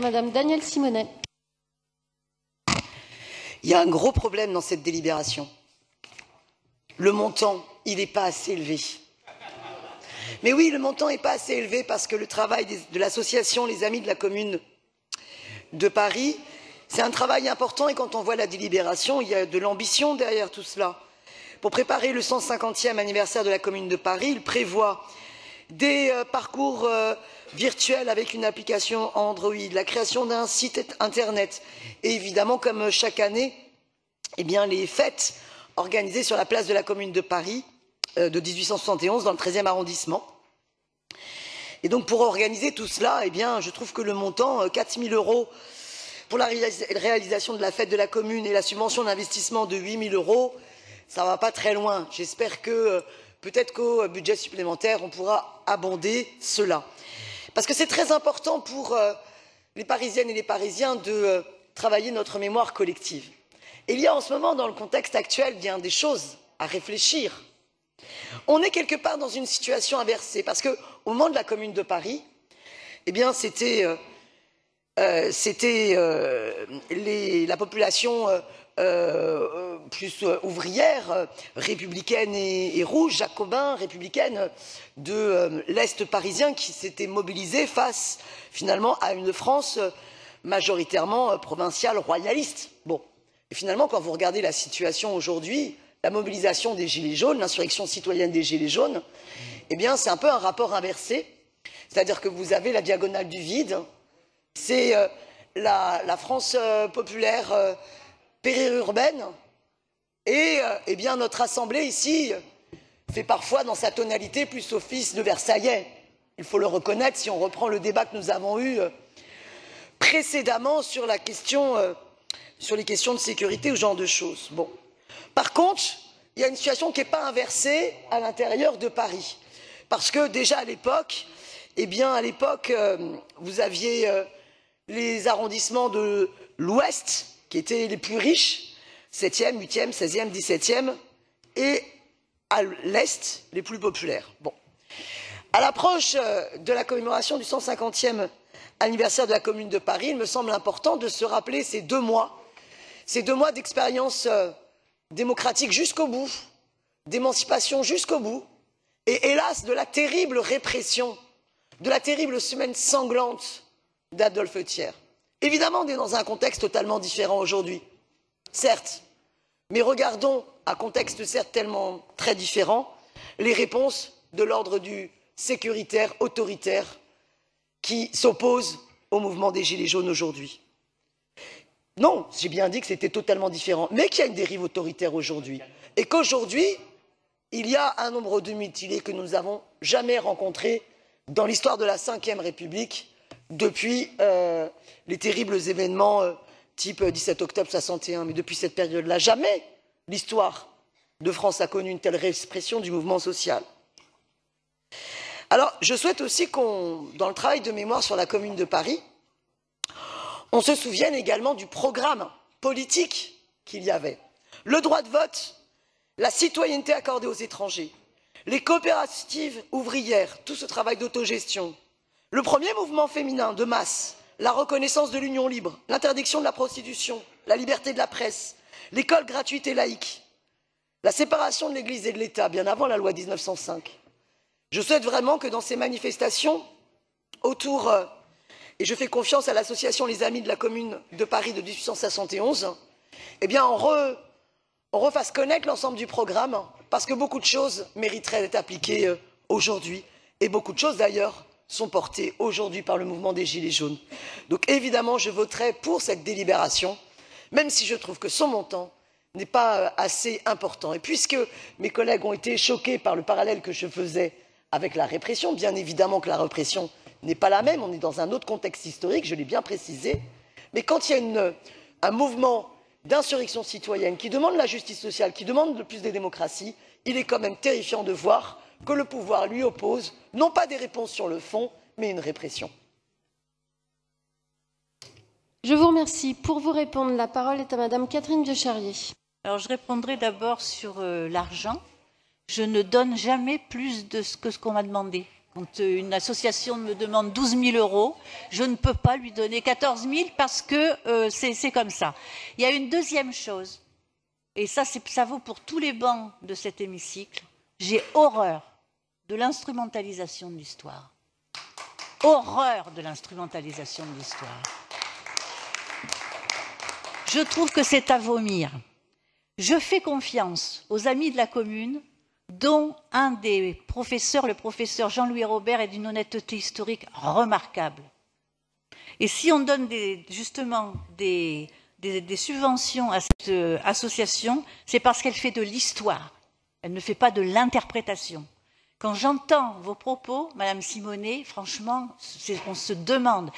Madame Danielle Simonet. Il y a un gros problème dans cette délibération. Le montant, il n'est pas assez élevé. Mais oui, le montant n'est pas assez élevé parce que le travail de l'association Les Amis de la Commune de Paris, c'est un travail important et quand on voit la délibération, il y a de l'ambition derrière tout cela. Pour préparer le 150e anniversaire de la Commune de Paris, il prévoit des euh, parcours euh, virtuels avec une application Android, la création d'un site internet et évidemment, comme chaque année, eh bien, les fêtes organisées sur la place de la Commune de Paris euh, de 1871 dans le 13e arrondissement. Et donc pour organiser tout cela, eh bien, je trouve que le montant, 4 000 euros pour la réalisation de la fête de la commune et la subvention d'investissement de 8 000 euros, ça ne va pas très loin. J'espère que peut-être qu'au budget supplémentaire, on pourra abonder cela. Parce que c'est très important pour euh, les Parisiennes et les Parisiens de euh, travailler notre mémoire collective. Il y a en ce moment, dans le contexte actuel, bien des choses à réfléchir. On est quelque part dans une situation inversée, parce qu'au moment de la Commune de Paris, eh c'était euh, euh, euh, plus ouvrière, républicaine et, rouge, jacobin, républicaine de l'Est parisien qui s'était mobilisée face finalement à une France majoritairement provinciale royaliste. Bon. Et finalement, quand vous regardez la situation aujourd'hui, la mobilisation des Gilets jaunes, l'insurrection citoyenne des Gilets jaunes, eh bien, c'est un peu un rapport inversé. C'est-à-dire que vous avez la diagonale du vide, c'est euh, la, France euh, populaire euh, périurbaine, et eh bien, notre assemblée ici fait parfois dans sa tonalité plus office de Versaillais. Il faut le reconnaître si on reprend le débat que nous avons eu précédemment sur, la question, sur les questions de sécurité ou ce genre de choses. Bon. Par contre, il y a une situation qui n'est pas inversée à l'intérieur de Paris. Parce que déjà à l'époque, eh bien, à l'époque, euh, vous aviez euh, les arrondissements de l'Ouest qui étaient les plus riches, 7e, 8e, 16e, 17e, et à l'Est, les plus populaires. À l'approche euh, de la commémoration du 150e anniversaire de la Commune de Paris, il me semble important de se rappeler ces deux mois, ces deux mois d'expérience démocratique jusqu'au bout, d'émancipation jusqu'au bout, et hélas de la terrible répression, de la terrible semaine sanglante d'Adolphe Thiers. Évidemment, on est dans un contexte totalement différent aujourd'hui, certes, mais regardons, à contexte certes tellement très différent, les réponses de l'ordre du sécuritaire autoritaire qui s'oppose au mouvement des Gilets jaunes aujourd'hui. Non, j'ai bien dit que c'était totalement différent, mais qu'il y a une dérive autoritaire aujourd'hui. Et qu'aujourd'hui, il y a un nombre de mutilés que nous n'avons jamais rencontrés dans l'histoire de la Ve République depuis euh, les terribles événements euh, type 17 octobre 61. Mais depuis cette période-là, jamais l'histoire de France a connu une telle répression du mouvement social. Alors, je souhaite aussi qu'on, dans le travail de mémoire sur la Commune de Paris, on se souvient également du programme politique qu'il y avait le droit de vote la citoyenneté accordée aux étrangers les coopératives ouvrières tout ce travail d'autogestion le premier mouvement féminin de masse la reconnaissance de l'union libre l'interdiction de la prostitution la liberté de la presse l'école gratuite et laïque la séparation de l'église et de l'état bien avant la loi de mille neuf cent cinq. Je souhaite vraiment que dans ces manifestations autour euh, et je fais confiance à l'association les amis de la commune de paris de mille huit cent soixante et onze eh bien on, refasse connaître l'ensemble du programme parce que beaucoup de choses mériteraient d'être appliquées euh, aujourd'hui et beaucoup de choses d'ailleurs sont portées aujourd'hui par le mouvement des gilets jaunes. donc évidemment je voterai pour cette délibération même si je trouve que son montant n'est pas euh, assez important. puisque mes collègues ont été choqués par le parallèle que je faisais avec la répression bien évidemment que la répression n'est pas la même on est dans un autre contexte historique je l'ai bien précisé mais quand il y a un mouvement d'insurrection citoyenne qui demande la justice sociale qui demande plus de démocratie il est quand même terrifiant de voir que le pouvoir lui oppose non pas des réponses sur le fond mais une répression. Je vous remercie. Pour vous répondre, la parole est à Madame Catherine de Charrier. Alors, je répondrai d'abord sur euh, l'argent. Je ne donne jamais plus de ce que ce qu'on m'a demandé Quand euh, une association me demande 12 000 euros, je ne peux pas lui donner 14 000 parce que euh, c'est comme ça. Il y a une deuxième chose, et ça, ça vaut pour tous les bancs de cet hémicycle. J'ai horreur de l'instrumentalisation de l'histoire. Horreur de l'instrumentalisation de l'histoire. Je trouve que c'est à vomir. Je fais confiance aux amis de la commune, dont un des professeurs, le professeur Jean-Louis Robert, est d'une honnêteté historique remarquable. Et si on donne justement des, subventions à cette euh, association, c'est parce qu'elle fait de l'histoire. Elle ne fait pas de l'interprétation. Quand j'entends vos propos, Madame Simonet, franchement, on se demande.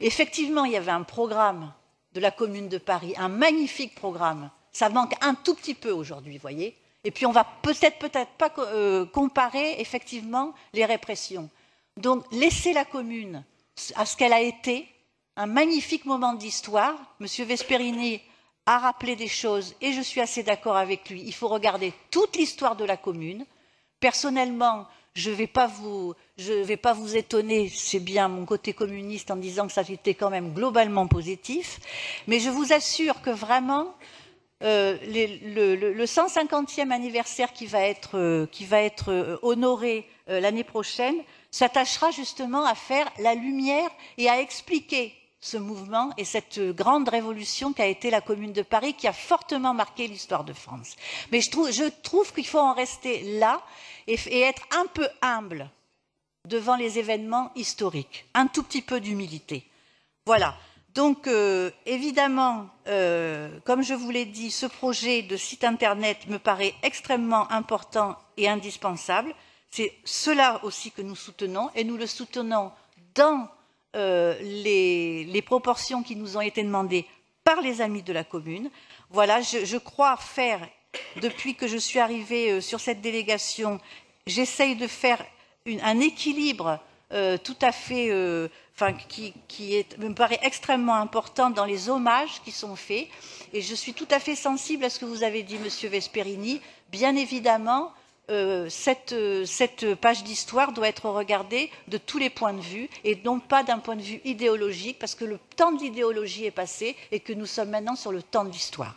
Effectivement, il y avait un programme de la Commune de Paris, un magnifique programme. Ça manque un tout petit peu aujourd'hui, voyez. Et puis on va peut-être, peut-être pas euh, comparer effectivement les répressions. Donc laisser la commune à ce qu'elle a été, un magnifique moment d'histoire. Monsieur Vesperini a rappelé des choses et je suis assez d'accord avec lui. Il faut regarder toute l'histoire de la commune. Personnellement, je ne vais, pas vous, étonner, c'est bien mon côté communiste en disant que ça a été quand même globalement positif, mais je vous assure que vraiment, euh, le, 150e anniversaire qui va être, euh, euh, honoré l'année prochaine s'attachera justement à faire la lumière et à expliquer ce mouvement et cette grande révolution qu'a été la Commune de Paris, qui a fortement marqué l'histoire de France. Mais je trouve, qu'il faut en rester là et, et, être un peu humble devant les événements historiques, un tout petit peu d'humilité. Voilà. Donc, euh, évidemment, euh, comme je vous l'ai dit, ce projet de site Internet me paraît extrêmement important et indispensable. C'est cela aussi que nous soutenons, et nous le soutenons dans euh, les, proportions qui nous ont été demandées par les amis de la commune. Voilà, je, crois faire, depuis que je suis arrivée euh, sur cette délégation, j'essaye de faire un équilibre euh, tout à fait, qui, me paraît extrêmement important dans les hommages qui sont faits. Et je suis tout à fait sensible à ce que vous avez dit, Monsieur Vesperini. Bien évidemment, euh, euh, cette, page d'histoire doit être regardée de tous les points de vue et non pas d'un point de vue idéologique, parce que le temps de l'idéologie est passé et que nous sommes maintenant sur le temps de l'histoire.